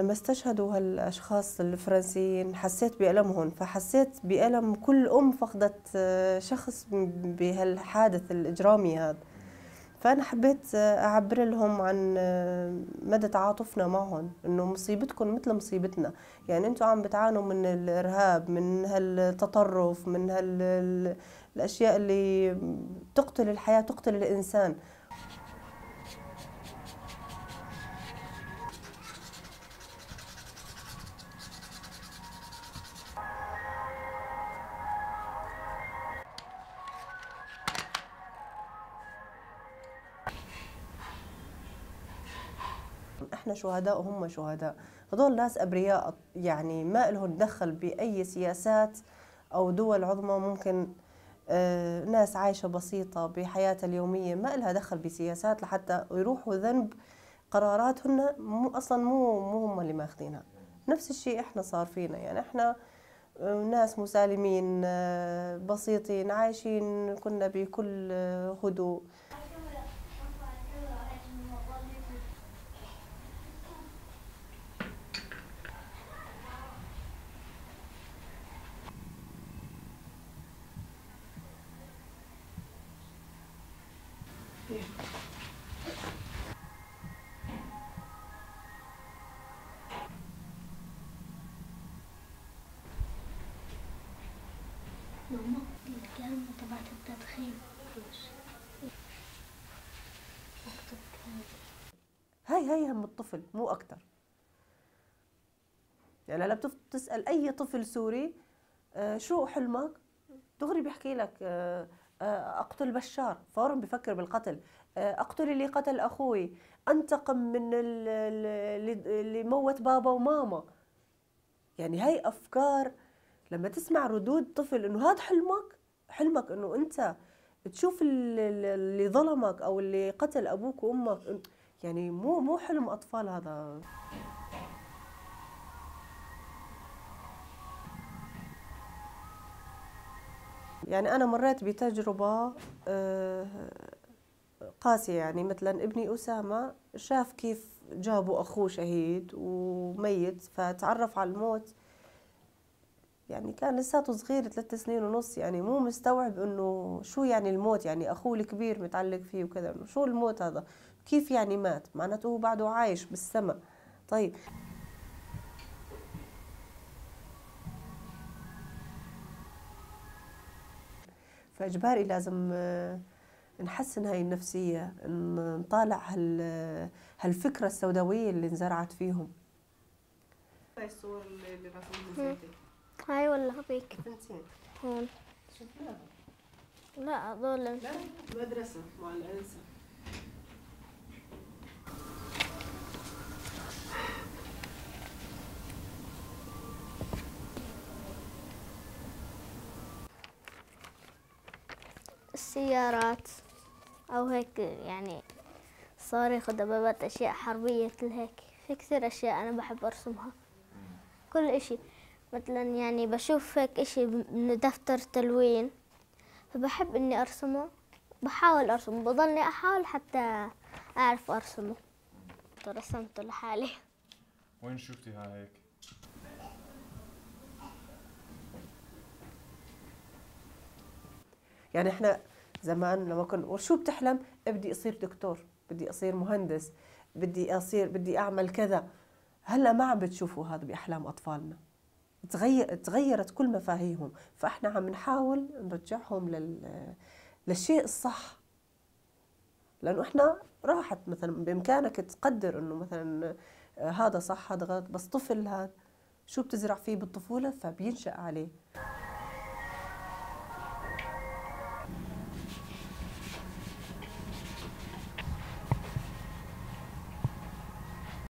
لما استشهدوا هالأشخاص الفرنسيين حسيت بألمهم فحسيت بألم كل أم فقدت آه، شخص بهالحادث الإجرامي هذا. فأنا حبيت أعبر لهم عن آه، مدى تعاطفنا معهم إنه مصيبتكم مثل مصيبتنا. يعني أنتم عم بتعانوا من الإرهاب من هالتطرف من هالأشياء اللي تقتل الحياة تقتل الإنسان. إحنا شهداء وهم شهداء. هذول ناس أبرياء يعني ما لهم دخل بأي سياسات أو دول عظمى. ممكن آه، ناس عايشة بسيطة بحياتها اليومية ما لها دخل بسياسات لحتى يروحوا ذنب قرارات هن مو أصلا مو مو هم اللي ماخذينها. نفس الشيء إحنا صار فينا. يعني إحنا آه، ناس مسالمين آه، بسيطين عايشين كنا بكل هدوء. تبعت التدخين هاي هاي هم الطفل مو أكتر يعني هلا بتسأل أي طفل سوري آه، شو حلمك؟ دغري بيحكي لك آه، آه، أقتل بشار. فورا بفكر بالقتل. أقتل اللي قتل أخوي. أنتقم من اللي موت بابا وماما. يعني هاي أفكار لما تسمع ردود طفل إنه هذا حلمك؟ حلمك إنه أنت تشوف اللي ظلمك أو اللي قتل أبوك وأمك. يعني مو مو حلم أطفال هذا. يعني أنا مريت بتجربة آه، قاسية يعني. مثلا ابني أسامة شاف كيف جابوا أخوه شهيد وميت فتعرف على الموت. يعني كان لساته صغير ثلاث سنين ونص. يعني مو مستوعب إنه شو يعني الموت. يعني أخوه الكبير متعلق فيه وكذا. شو الموت هذا؟ كيف يعني مات؟ معناته هو بعده عايش بالسماء. طيب. فإجباري لازم آه، نحسن هاي النفسية نطالع هال هالفكرة السوداوية اللي انزرعت فيهم. هاي الصور اللي رسموها هاي ولا هذيك؟ هون. لا هذول. لا مدرسة مع الأنسة السيارات أو هيك يعني صواريخ ودبابات أشياء حربية مثل هيك في كثير أشياء أنا بحب أرسمها. كل إشي مثلا يعني بشوف هيك إشي من دفتر تلوين فبحب إني أرسمه بحاول أرسمه بضلني أحاول حتى أعرف أرسمه. رسمته لحالي. وين شفتيها هيك؟ يعني إحنا زمان لما نقول شو بتحلم؟ بدي أصير دكتور، بدي أصير مهندس، بدي أصير بدي أعمل كذا. هلأ ما عم بتشوفوا هذا بأحلام أطفالنا. تغير تغيرت كل مفاهيمهم فإحنا عم نحاول نرجعهم لل للشيء الصح لأنه إحنا راحت مثلا بإمكانك تقدر إنه مثلا هذا صح هذا غلط بس طفل هذا شو بتزرع فيه بالطفولة فبينشأ عليه